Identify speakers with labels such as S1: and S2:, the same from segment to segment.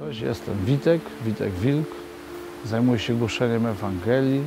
S1: Cześć, jestem Witek, Witek Wilk. Zajmuję się głoszeniem Ewangelii.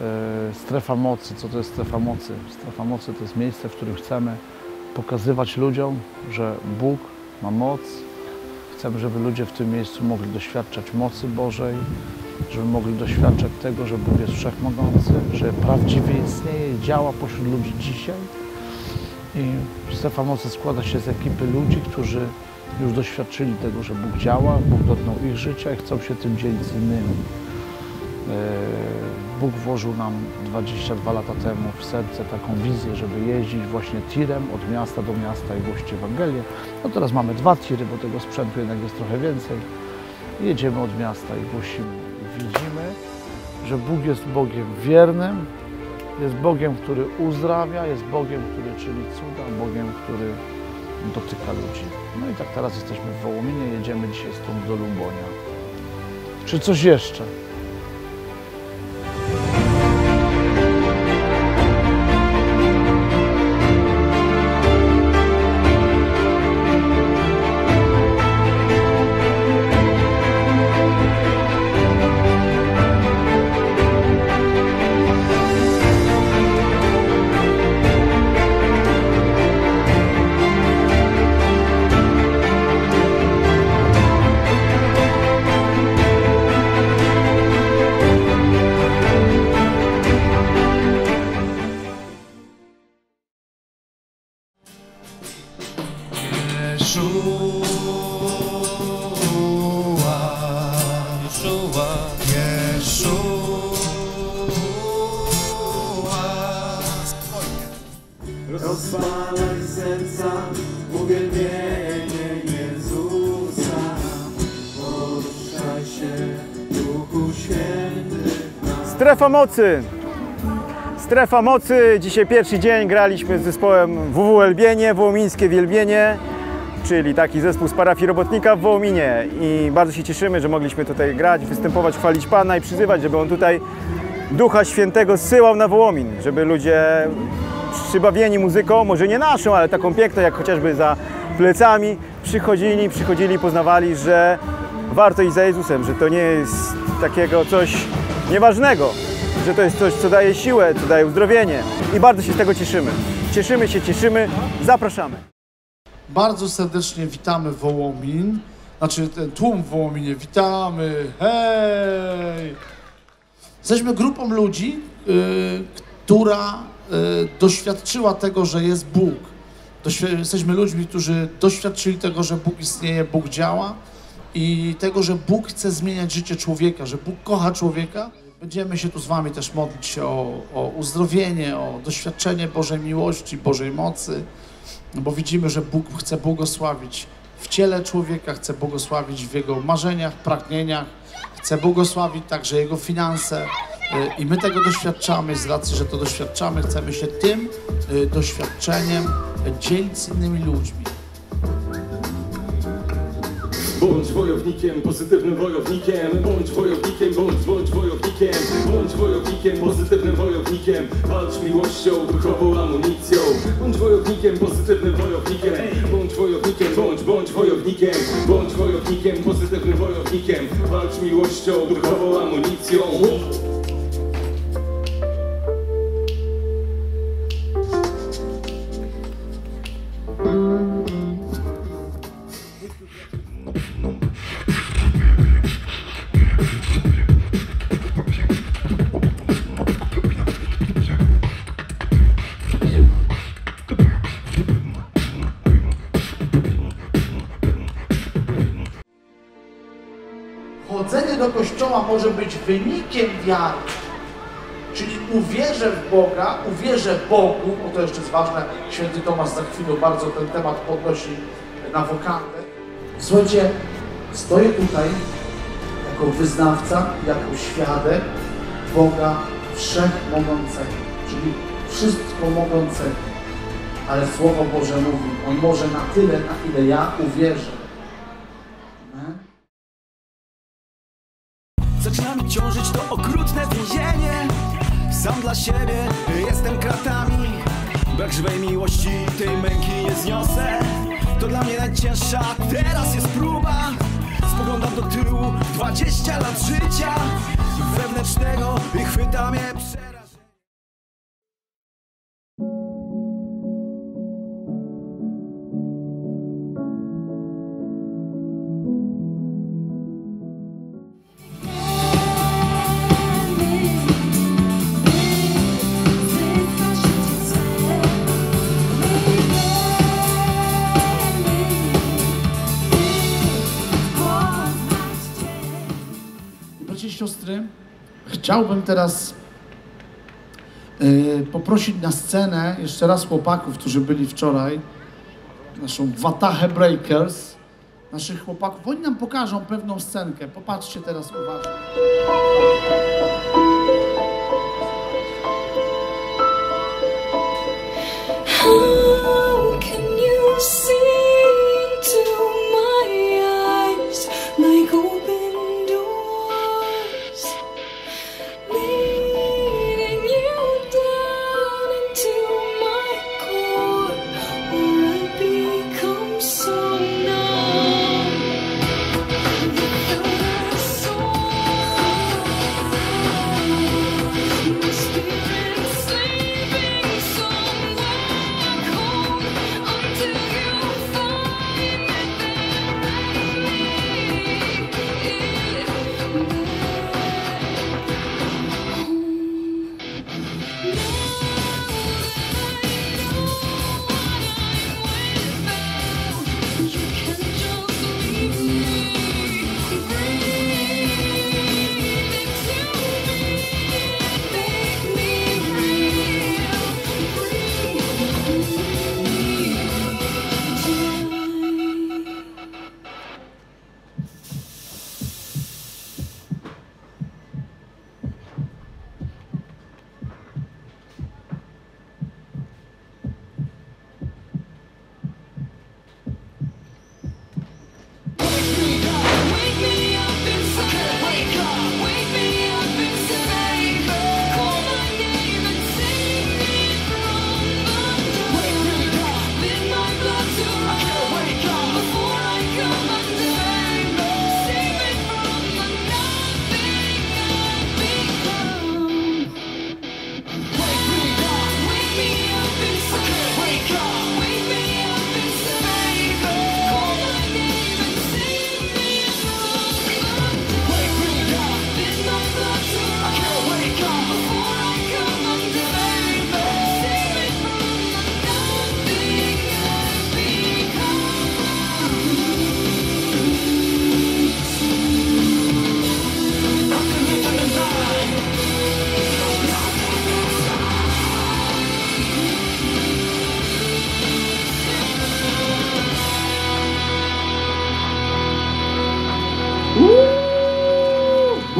S1: E, Strefa mocy. Co to jest strefa mocy? Strefa mocy to jest miejsce, w którym chcemy pokazywać ludziom, że Bóg ma moc. Chcemy, żeby ludzie w tym miejscu mogli doświadczać mocy Bożej, żeby mogli doświadczać tego, że Bóg jest wszechmogący, że prawdziwie istnieje działa pośród ludzi dzisiaj. I strefa mocy składa się z ekipy ludzi, którzy już doświadczyli tego, że Bóg działa, Bóg dotknął ich życia i chcą się tym dzielić z innymi. E, Bóg włożył nam 22 lata temu w serce taką wizję, żeby jeździć właśnie tirem od miasta do miasta i głosić Ewangelię. No teraz mamy dwa tiry, bo tego sprzętu jednak jest trochę więcej. Jedziemy od miasta i głosimy. Widzimy, że Bóg jest Bogiem wiernym, jest Bogiem, który uzdrawia, jest Bogiem, który czyni cuda, Bogiem, który dotyka ludzi. No i tak teraz jesteśmy w Wołominie, jedziemy dzisiaj stąd do Lubonia. Czy coś jeszcze?
S2: Strefa mocy. Strefa mocy. Dzisiaj pierwszy dzień graliśmy z zespołem WW Elbienie, Wołomińskie Wielbienie, czyli taki zespół z parafii robotnika w Wołominie. I bardzo się cieszymy, że mogliśmy tutaj grać, występować, chwalić Pana i przyzywać, żeby On tutaj Ducha Świętego zsyłał na Wołomin, żeby ludzie przybawieni muzyką, może nie naszą, ale taką piękną, jak chociażby za plecami, przychodzili, przychodzili, poznawali, że warto iść za Jezusem, że to nie jest takiego coś nieważnego, że to jest coś, co daje siłę, co daje uzdrowienie. I bardzo się z tego cieszymy. Cieszymy się, cieszymy, zapraszamy.
S3: Bardzo serdecznie witamy Wołomin, znaczy ten tłum w Wołominie, witamy, hej! Jesteśmy grupą ludzi, y, która y, doświadczyła tego, że jest Bóg. Doświ- jesteśmy ludźmi, którzy doświadczyli tego, że Bóg istnieje, Bóg działa i tego, że Bóg chce zmieniać życie człowieka, że Bóg kocha człowieka. Będziemy się tu z Wami też modlić o, o uzdrowienie, o doświadczenie Bożej miłości, Bożej mocy. Bo widzimy, że Bóg chce błogosławić w ciele człowieka, chce błogosławić w jego marzeniach, pragnieniach, chce błogosławić także jego finanse. Y, I my tego doświadczamy, z racji, że to doświadczamy, chcemy się tym y, doświadczeniem dzielić z innymi ludźmi.
S4: Bądź wojownikiem, pozytywnym wojownikiem. Bądź wojownikiem, bądź, bądź wojownikiem. Bądź wojownikiem, pozytywnym wojownikiem. Walcz miłością, duchową amunicją. Bądź wojownikiem, pozytywnym wojownikiem. Bądź wojownikiem, bądź, bądź wojownikiem. Bądź wojownikiem, pozytywnym wojownikiem. Walcz miłością, duchową amunicją
S3: Chodzenie do kościoła może być wynikiem wiary. Czyli uwierzę w Boga, uwierzę Bogu, bo to jeszcze jest ważne, święty Tomasz za chwilę bardzo ten temat podnosi na wokandę. Słuchajcie, stoję tutaj jako wyznawca, jako świadek Boga Wszechmogącego, czyli wszystko mogącego. Ale Słowo Boże mówi, On może na tyle, na ile ja uwierzę. Amen.
S5: Zaczyna mi ciążyć to okrutne więzienie. Sam dla siebie jestem kratami. Brak żywej miłości, tej męki nie zniosę. To dla mnie najcięższa teraz jest próba. Spoglądam do tyłu 20 lat życia. Wewnętrznego i chwyta mnie przerażenie
S6: chciałbym teraz y, poprosić na scenę jeszcze raz chłopaków, którzy byli wczoraj, naszą Watachę Breakers, naszych chłopaków. Oni nam pokażą pewną scenkę. Popatrzcie teraz uważnie.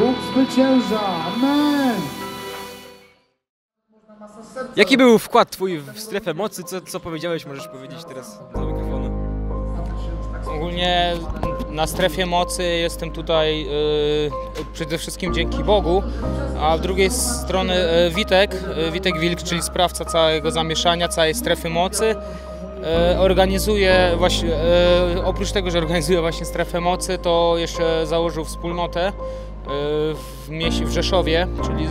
S6: Bóg zwycięża. Amen.
S7: Jaki był wkład twój w strefę mocy? Co, co powiedziałeś, możesz powiedzieć teraz do mikrofonu.
S8: Ogólnie na strefie mocy jestem tutaj y, przede wszystkim dzięki Bogu, a z drugiej strony y, Witek, y, Witek Wilk, czyli sprawca całego zamieszania, całej strefy mocy, y, organizuje właśnie, y, oprócz tego, że organizuje właśnie strefę mocy, to jeszcze założył wspólnotę w mieście w Rzeszowie, czyli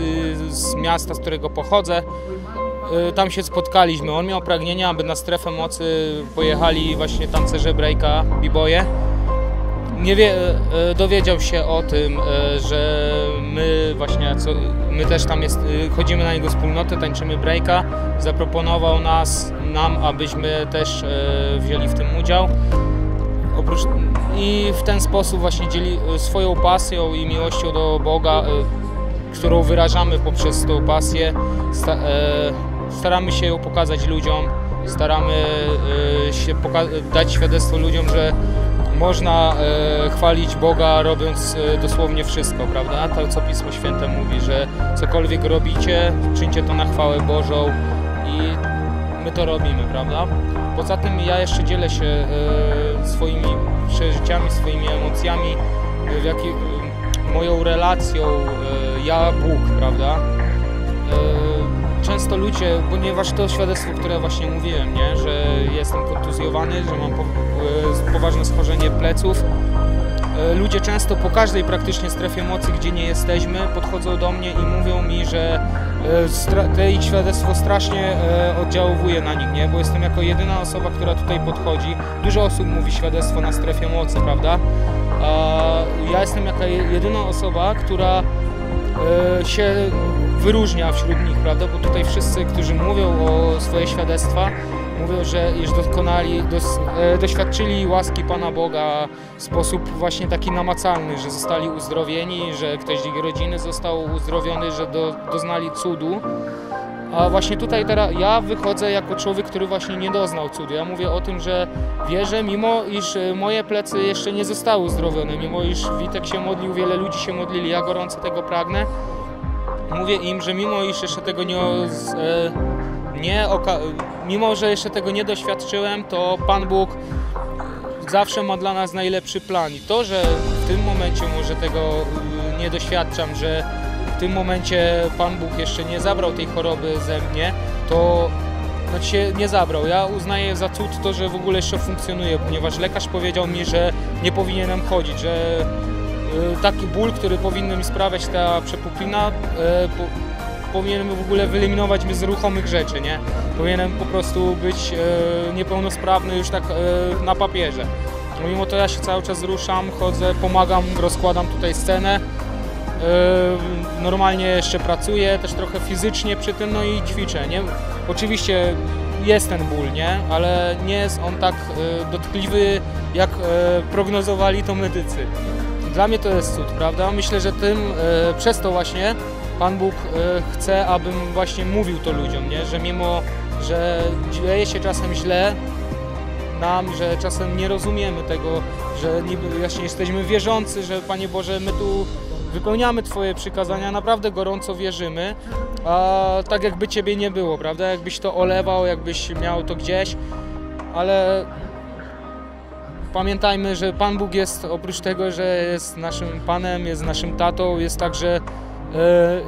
S8: y, z miasta, z którego pochodzę. Y, Tam się spotkaliśmy. On miał pragnienie, aby na strefę mocy pojechali właśnie tancerze breaka, b-boye. Nie wie, y, dowiedział się o tym, y, że my właśnie, co, my też tam jest, y, chodzimy na jego wspólnotę, tańczymy breaka. Zaproponował nas, nam, abyśmy też y, wzięli w tym udział. Oprócz, I w ten sposób właśnie dzieli y, swoją pasją i miłością do Boga, y, którą wyrażamy poprzez tą pasję, e, staramy się ją pokazać ludziom, staramy e, się dać świadectwo ludziom, że można e, chwalić Boga robiąc e, dosłownie wszystko, prawda? To co Pismo Święte mówi, że cokolwiek robicie, czyńcie to na chwałę Bożą i my to robimy, prawda? Poza tym ja jeszcze dzielę się e, swoimi przeżyciami, swoimi emocjami, e, w jaki, e, moją relacją e, ja Bóg, prawda? E, Często ludzie, ponieważ to świadectwo, które właśnie mówiłem, nie? że jestem kontuzjowany, że mam e, poważne schorzenie pleców, ludzie często po każdej praktycznie strefie mocy, gdzie nie jesteśmy, podchodzą do mnie i mówią mi, że e, te ich świadectwo strasznie e, oddziałuje na nich, nie? Bo jestem jako jedyna osoba, która tutaj podchodzi. Dużo osób mówi świadectwo na strefie mocy, prawda? Ja jestem jako je- jedyna osoba, która e, się wyróżnia wśród nich, prawda? Bo tutaj wszyscy, którzy mówią o swoje świadectwa, mówią, że już dokonali, dos, e, doświadczyli łaski Pana Boga w sposób właśnie taki namacalny, że zostali uzdrowieni, że ktoś z ich rodziny został uzdrowiony, że do, doznali cudu. A właśnie tutaj teraz ja wychodzę jako człowiek, który właśnie nie doznał cudu. Ja mówię o tym, że wierzę, mimo iż e, moje plecy jeszcze nie zostały uzdrowione, mimo iż Witek się modlił, wiele ludzi się modlili, ja gorąco tego pragnę. Mówię im, że mimo iż jeszcze tego nie, e, nie mimo że jeszcze tego nie doświadczyłem, to Pan Bóg zawsze ma dla nas najlepszy plan. I to, że w tym momencie może tego y, nie doświadczam, że w tym momencie Pan Bóg jeszcze nie zabrał tej choroby ze mnie, to znaczy się nie zabrał. Ja uznaję za cud to, że w ogóle jeszcze funkcjonuje, ponieważ lekarz powiedział mi, że nie powinienem chodzić, że y, taki ból, który powinny mi sprawiać ta przepuklina, y, powinienem w ogóle wyeliminować mnie z ruchomych rzeczy, nie? Powinienem po prostu być e, niepełnosprawny już tak e, na papierze. No Mimo to ja się cały czas ruszam, chodzę, pomagam, rozkładam tutaj scenę. E, normalnie jeszcze pracuję, też trochę fizycznie przy tym, no i ćwiczę, nie? Oczywiście jest ten ból, nie? Ale nie jest on tak e, dotkliwy, jak e, prognozowali to medycy. Dla mnie to jest cud, prawda? Myślę, że tym, e, przez to właśnie Pan Bóg e, chce, abym właśnie mówił to ludziom, nie? Że mimo, że dzieje się czasem źle nam, że czasem nie rozumiemy tego, że właśnie jesteśmy wierzący, że Panie Boże, my tu wypełniamy Twoje przykazania, naprawdę gorąco wierzymy, a tak jakby Ciebie nie było, prawda? Jakbyś to olewał, jakbyś miał to gdzieś, ale pamiętajmy, że Pan Bóg jest oprócz tego, że jest naszym Panem, jest naszym tatą, jest także,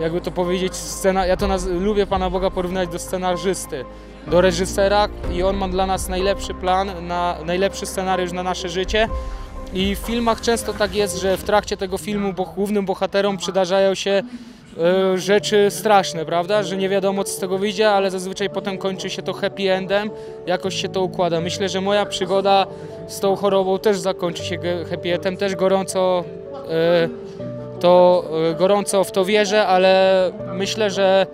S8: jakby to powiedzieć, scena, ja to naz- lubię Pana Boga porównać do scenarzysty, do reżysera i On ma dla nas najlepszy plan, na, najlepszy scenariusz na nasze życie. I w filmach często tak jest, że w trakcie tego filmu bo głównym bohaterom przydarzają się e, rzeczy straszne, prawda? Że nie wiadomo co z tego wyjdzie, ale zazwyczaj potem kończy się to happy endem, jakoś się to układa. Myślę, że moja przygoda z tą chorobą też zakończy się happy endem, też gorąco e, to e, gorąco w to wierzę, ale myślę, że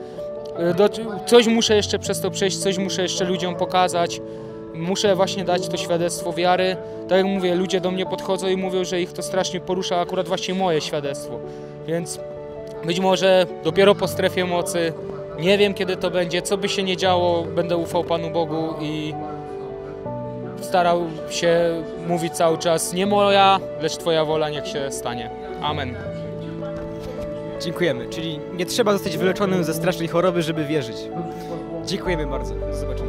S8: e, do, coś muszę jeszcze przez to przejść, coś muszę jeszcze ludziom pokazać. Muszę właśnie dać to świadectwo wiary. Tak jak mówię, ludzie do mnie podchodzą i mówią, że ich to strasznie porusza akurat właśnie moje świadectwo. Więc być może dopiero po strefie mocy, nie wiem kiedy to będzie, co by się nie działo, będę ufał Panu Bogu i starał się mówić cały czas, nie moja, lecz Twoja wola niech się stanie. Amen.
S7: Dziękujemy. Czyli nie trzeba zostać wyleczonym ze strasznej choroby, żeby wierzyć. Dziękujemy bardzo. Do zobaczenia.